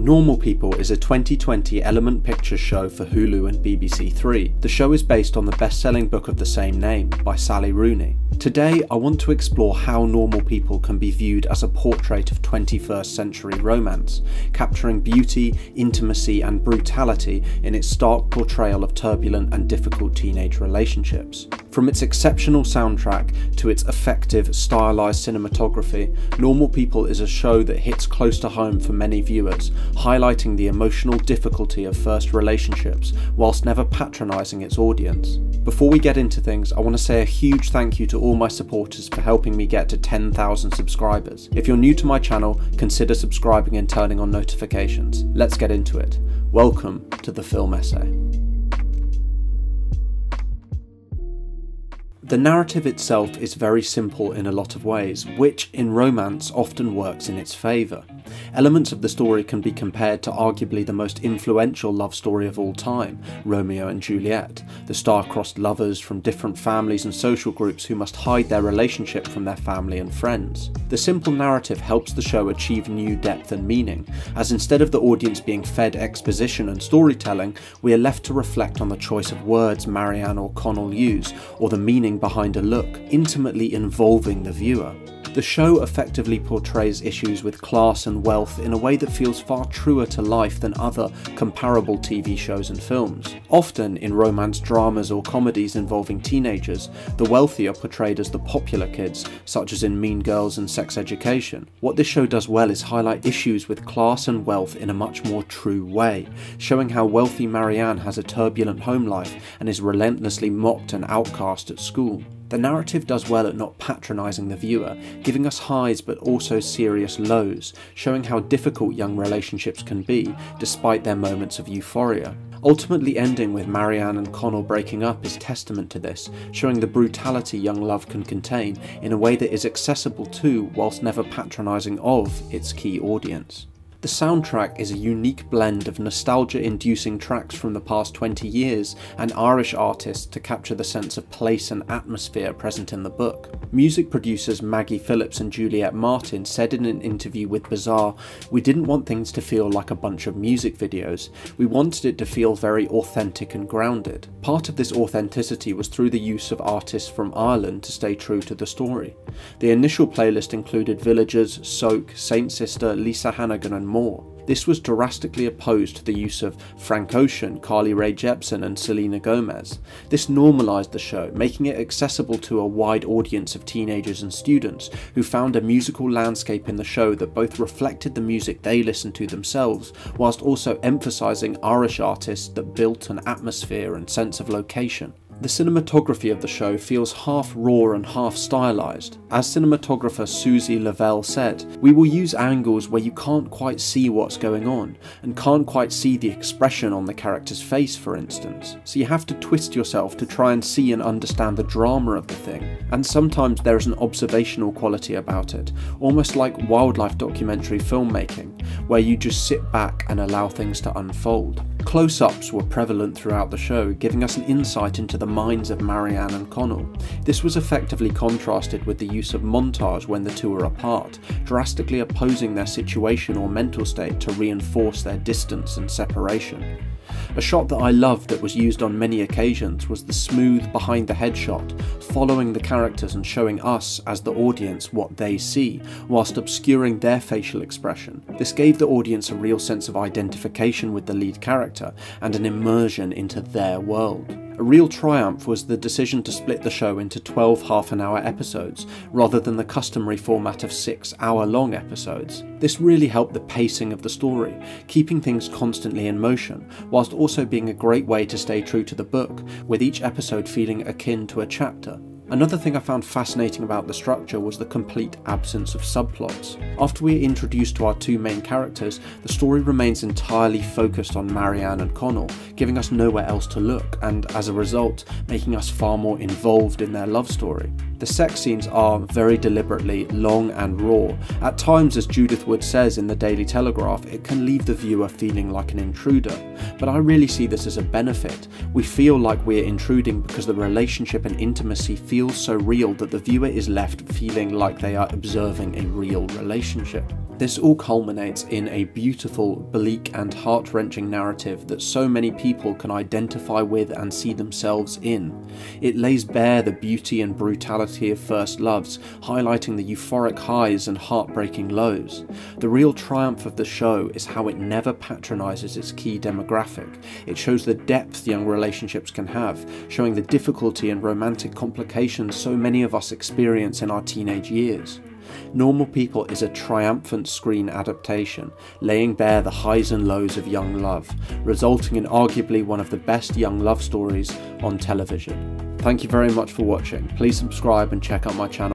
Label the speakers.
Speaker 1: Normal People is a 2020 Element Pictures show for Hulu and BBC Three. The show is based on the best-selling book of the same name by Sally Rooney. Today, I want to explore how normal people can be viewed as a portrait of 21st century romance, capturing beauty, intimacy, and brutality in its stark portrayal of turbulent and difficult teenage relationships. From its exceptional soundtrack to its effective, stylized cinematography, Normal People is a show that hits close to home for many viewers, highlighting the emotional difficulty of first relationships whilst never patronising its audience. Before we get into things, I want to say a huge thank you to all my supporters for helping me get to 10,000 subscribers. If you're new to my channel, consider subscribing and turning on notifications. Let's get into it. Welcome to the Film Essay. The narrative itself is very simple in a lot of ways, which in romance often works in its favour. Elements of the story can be compared to arguably the most influential love story of all time, Romeo and Juliet, the star-crossed lovers from different families and social groups who must hide their relationship from their family and friends. The simple narrative helps the show achieve new depth and meaning, as instead of the audience being fed exposition and storytelling, we are left to reflect on the choice of words Marianne or Connell use, or the meaning behind a look, intimately involving the viewer. The show effectively portrays issues with class and wealth in a way that feels far truer to life than other comparable TV shows and films. Often in romance dramas or comedies involving teenagers, the wealthy are portrayed as the popular kids, such as in Mean Girls and Sex Education. What this show does well is highlight issues with class and wealth in a much more true way, showing how wealthy Marianne has a turbulent home life and is relentlessly mocked and outcast at school. The narrative does well at not patronising the viewer, giving us highs but also serious lows, showing how difficult young relationships can be despite their moments of euphoria. Ultimately ending with Marianne and Connell breaking up is testament to this, showing the brutality young love can contain in a way that is accessible to, whilst never patronising of, its key audience. The soundtrack is a unique blend of nostalgia-inducing tracks from the past 20 years and Irish artists to capture the sense of place and atmosphere present in the book. Music producers Maggie Phillips and Juliet Martin said in an interview with Bazaar, we didn't want things to feel like a bunch of music videos, we wanted it to feel very authentic and grounded. Part of this authenticity was through the use of artists from Ireland to stay true to the story. The initial playlist included Villagers, Soak, Saint Sister, Lisa Hannigan and more. This was drastically opposed to the use of Frank Ocean, Carly Rae Jepsen and Selena Gomez. This normalised the show, making it accessible to a wide audience of teenagers and students who found a musical landscape in the show that both reflected the music they listened to themselves, whilst also emphasising Irish artists that built an atmosphere and sense of location. The cinematography of the show feels half raw and half stylized. As cinematographer Suzie Lavelle said, we will use angles where you can't quite see what's going on, and can't quite see the expression on the character's face for instance, so you have to twist yourself to try and see and understand the drama of the thing. And sometimes there is an observational quality about it, almost like wildlife documentary filmmaking, where you just sit back and allow things to unfold. Close-ups were prevalent throughout the show, giving us an insight into the minds of Marianne and Connell. This was effectively contrasted with the use of montage when the two are apart, drastically opposing their situation or mental state to reinforce their distance and separation. A shot that I loved that was used on many occasions was the smooth behind the head shot, following the characters and showing us as the audience what they see, whilst obscuring their facial expression. This gave the audience a real sense of identification with the lead character and an immersion into their world. A real triumph was the decision to split the show into 12 half an hour episodes, rather than the customary format of 6 hour long episodes. This really helped the pacing of the story, keeping things constantly in motion, whilst also being a great way to stay true to the book, with each episode feeling akin to a chapter. Another thing I found fascinating about the structure was the complete absence of subplots. After we are introduced to our two main characters, the story remains entirely focused on Marianne and Connell, giving us nowhere else to look, and as a result, making us far more involved in their love story. The sex scenes are very deliberately long and raw. At times, as Judith Wood says in the Daily Telegraph, it can leave the viewer feeling like an intruder. But I really see this as a benefit. We feel like we're intruding because the relationship and intimacy feels so real that the viewer is left feeling like they are observing a real relationship. This all culminates in a beautiful, bleak, and heart wrenching narrative that so many people can identify with and see themselves in. It lays bare the beauty and brutality of first loves, highlighting the euphoric highs and heartbreaking lows. The real triumph of the show is how it never patronises its key demographic. It shows the depth young relationships can have, showing the difficulty and romantic complications so many of us experience in our teenage years. Normal People is a triumphant screen adaptation, laying bare the highs and lows of young love, resulting in arguably one of the best young love stories on television. Thank you very much for watching. Please subscribe and check out my channel